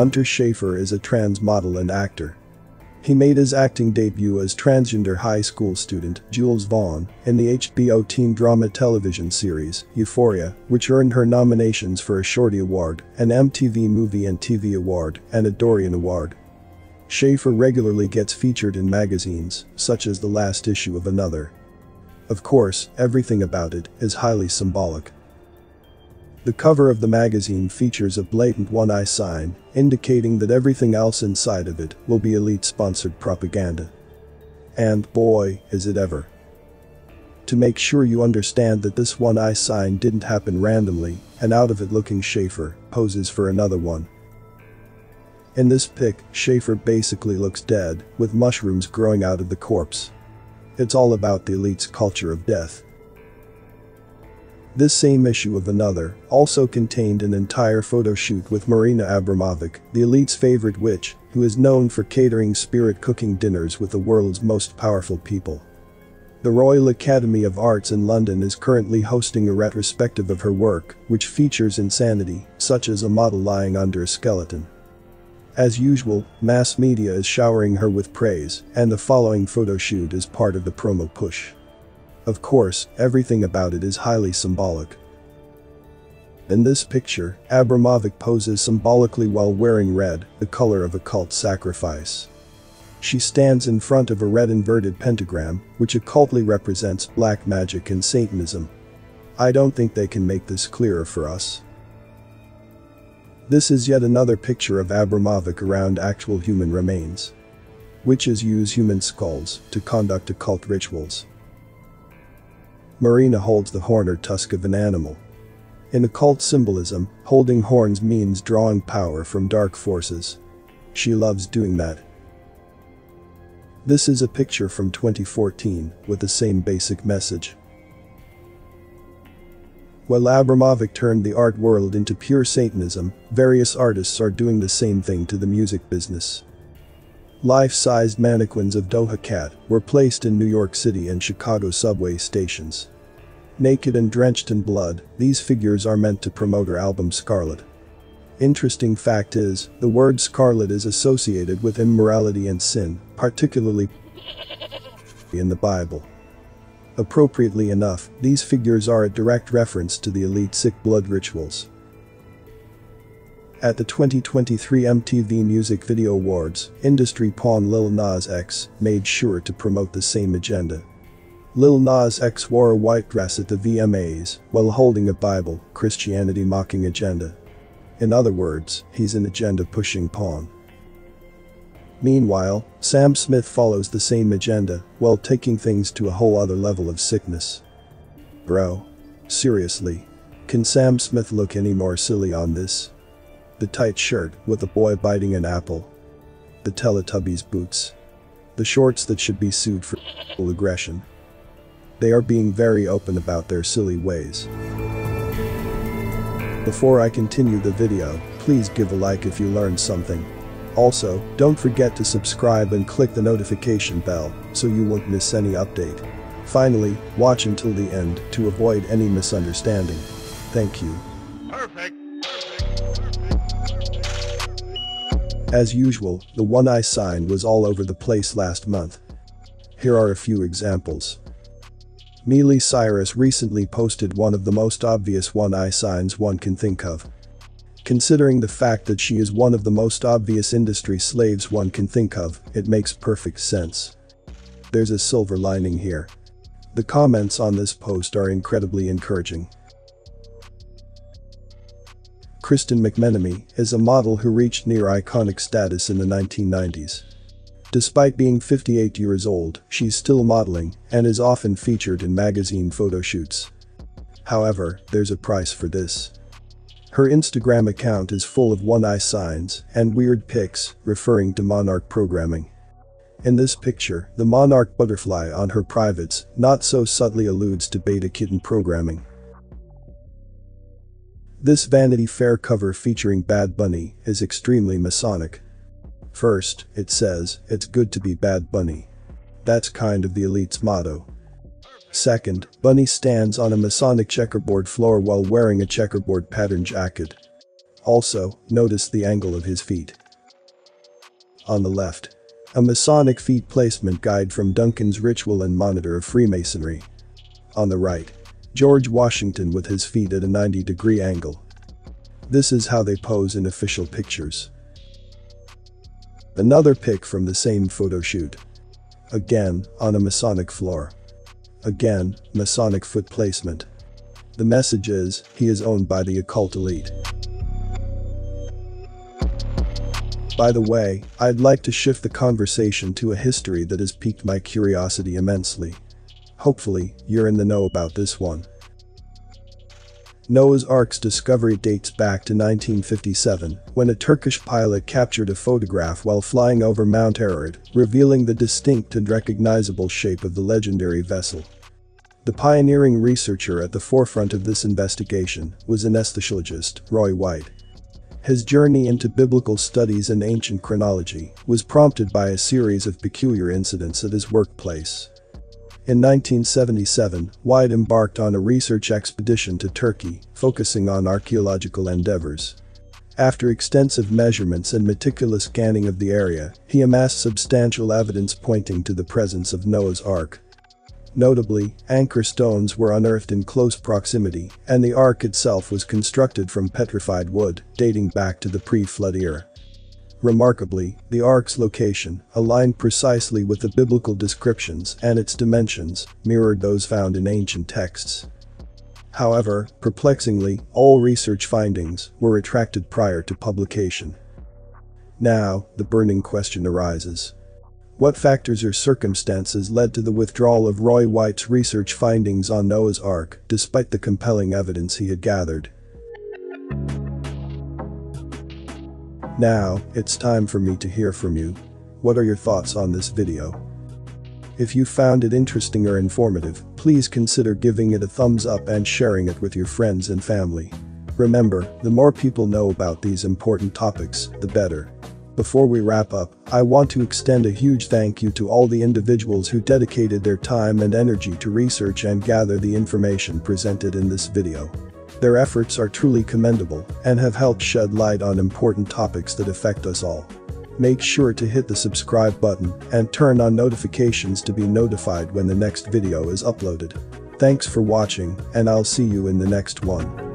Hunter Schafer is a trans model and actor. He made his acting debut as transgender high school student Jules Vaughn in the HBO teen drama television series Euphoria, which earned her nominations for a Shorty Award, an MTV Movie and TV Award, and a Dorian Award. Schafer regularly gets featured in magazines, such as the last issue of Another. Of course, everything about it is highly symbolic. The cover of the magazine features a blatant one-eye sign, indicating that everything else inside of it will be elite-sponsored propaganda. And boy, is it ever. To make sure you understand that this one-eye sign didn't happen randomly, an out-of-it-looking Schafer poses for another one. In this pic, Schafer basically looks dead, with mushrooms growing out of the corpse. It's all about the elite's culture of death. This same issue of Another also contained an entire photo shoot with Marina Abramovic, the elite's favorite witch, who is known for catering spirit cooking dinners with the world's most powerful people. The Royal Academy of Arts in London is currently hosting a retrospective of her work, which features insanity, such as a model lying under a skeleton. As usual, mass media is showering her with praise, and the following photo shoot is part of the promo push. Of course, everything about it is highly symbolic. In this picture, Abramovic poses symbolically while wearing red, the color of a cult sacrifice. She stands in front of a red inverted pentagram, which occultly represents black magic and Satanism. I don't think they can make this clearer for us. This is yet another picture of Abramovic around actual human remains. Witches use human skulls to conduct occult rituals. Marina holds the horn or tusk of an animal. In occult symbolism, holding horns means drawing power from dark forces. She loves doing that. This is a picture from 2014 with the same basic message. While Abramovic turned the art world into pure Satanism, various artists are doing the same thing to the music business. Life-sized mannequins of Doja Cat were placed in New York City and Chicago subway stations. Naked and drenched in blood, these figures are meant to promote her album Scarlet. Interesting fact is, the word scarlet is associated with immorality and sin, particularly in the Bible. Appropriately enough, these figures are a direct reference to the elite sick blood rituals. At the 2023 MTV Music Video Awards, industry pawn Lil Nas X made sure to promote the same agenda. Lil Nas X wore a white dress at the VMAs while holding a Bible, Christianity mocking agenda. In other words, he's an agenda-pushing pawn. Meanwhile, Sam Smith follows the same agenda while taking things to a whole other level of sickness. Bro. Seriously. Can Sam Smith look any more silly on this? The tight shirt with a boy biting an apple. The Teletubbies boots. The shorts that should be sued for aggression. They are being very open about their silly ways. Before I continue the video, please give a like if you learned something. Also, don't forget to subscribe and click the notification bell so you won't miss any update. Finally, watch until the end to avoid any misunderstanding. Thank you. As usual, the one eye sign was all over the place last month. Here are a few examples. Miley Cyrus recently posted one of the most obvious one eye signs one can think of. Considering the fact that she is one of the most obvious industry slaves one can think of, it makes perfect sense. There's a silver lining here. The comments on this post are incredibly encouraging. Kristen McMenamy is a model who reached near iconic status in the 1990s. Despite being 58 years old, she's still modeling and is often featured in magazine photo shoots. However, there's a price for this. Her Instagram account is full of one-eye signs and weird pics referring to monarch programming. In this picture, the monarch butterfly on her privates not so subtly alludes to beta kitten programming. This Vanity Fair cover featuring Bad Bunny is extremely Masonic. First, it says, it's good to be Bad Bunny. That's kind of the elite's motto. Second, Bunny stands on a Masonic checkerboard floor while wearing a checkerboard pattern jacket. Also, notice the angle of his feet. On the left. A Masonic feet placement guide from Duncan's Ritual and Monitor of Freemasonry. On the right. George Washington with his feet at a 90 degree angle. This is how they pose in official pictures. Another pic from the same photo shoot. Again, on a Masonic floor. Again, Masonic foot placement. The message is, he is owned by the occult elite. By the way, I'd like to shift the conversation to a history that has piqued my curiosity immensely. Hopefully, you're in the know about this one. Noah's Ark's discovery dates back to 1957, when a Turkish pilot captured a photograph while flying over Mount Ararat, revealing the distinct and recognizable shape of the legendary vessel. The pioneering researcher at the forefront of this investigation was anesthesiologist Roy White. His journey into biblical studies and ancient chronology was prompted by a series of peculiar incidents at his workplace. In 1977, White embarked on a research expedition to Turkey, focusing on archaeological endeavors. After extensive measurements and meticulous scanning of the area, he amassed substantial evidence pointing to the presence of Noah's Ark, Notably, anchor stones were unearthed in close proximity, and the ark itself was constructed from petrified wood, dating back to the pre-flood era. Remarkably, the ark's location, aligned precisely with the biblical descriptions and its dimensions, mirrored those found in ancient texts. However, perplexingly, all research findings were retracted prior to publication. Now, the burning question arises. What factors or circumstances led to the withdrawal of Roy White's research findings on Noah's Ark, despite the compelling evidence he had gathered? Now, it's time for me to hear from you. What are your thoughts on this video? If you found it interesting or informative, please consider giving it a thumbs up and sharing it with your friends and family. Remember, the more people know about these important topics, the better. Before we wrap up, I want to extend a huge thank you to all the individuals who dedicated their time and energy to research and gather the information presented in this video. Their efforts are truly commendable and have helped shed light on important topics that affect us all. Make sure to hit the subscribe button and turn on notifications to be notified when the next video is uploaded. Thanks for watching and I'll see you in the next one.